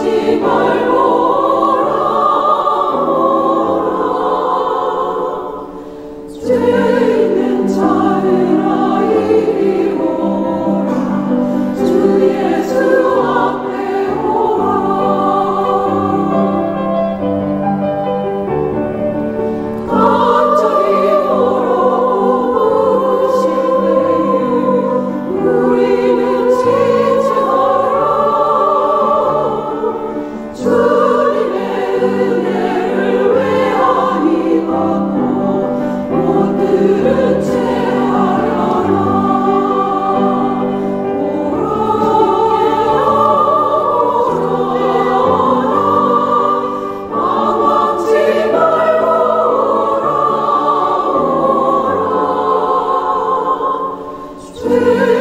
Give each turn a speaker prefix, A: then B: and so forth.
A: 아 Sweet.